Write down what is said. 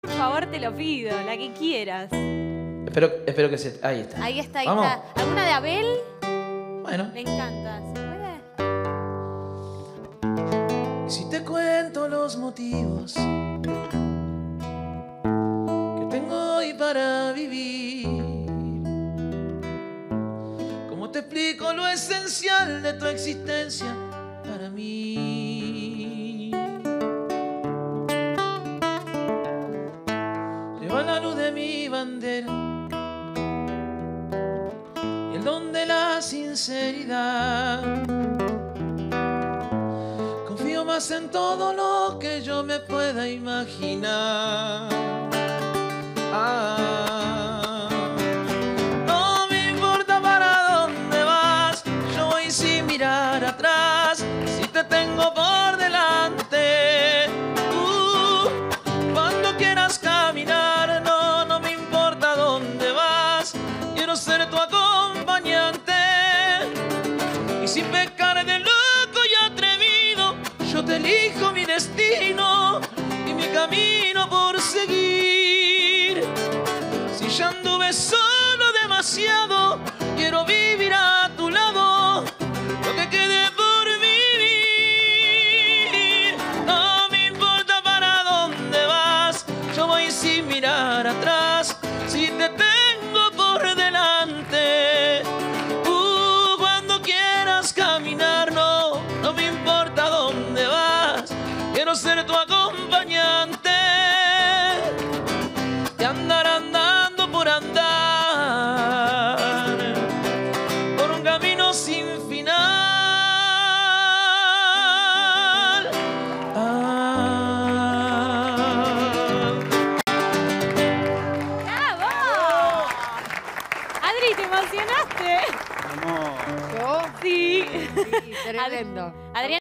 Por favor, te lo pido, la que quieras. Espero, espero que se. Ahí está. Ahí está, ahí ¿Vamos? está. ¿Alguna de Abel? Bueno. Me encanta. ¿Se puede? Y si te cuento los motivos que tengo hoy para vivir, ¿cómo te explico lo esencial de tu existencia bandera y el don de la sinceridad. Confío más en todo lo que yo me pueda imaginar. Ah, no me importa para dónde vas, yo voy sin mirar atrás. Si te tengo por delante, elijo mi destino y mi camino por seguir. Si ya anduve solo demasiado, quiero vivir a tu lado, lo que quede por vivir. No me importa para dónde vas, yo voy sin mirar atrás. Quiero ser tu acompañante y andar andando por andar por un camino sin final. Ah. ¡Bravo! Adri, ¿te emocionaste? ¿Yo? Sí. Sí, tremendo. Adrián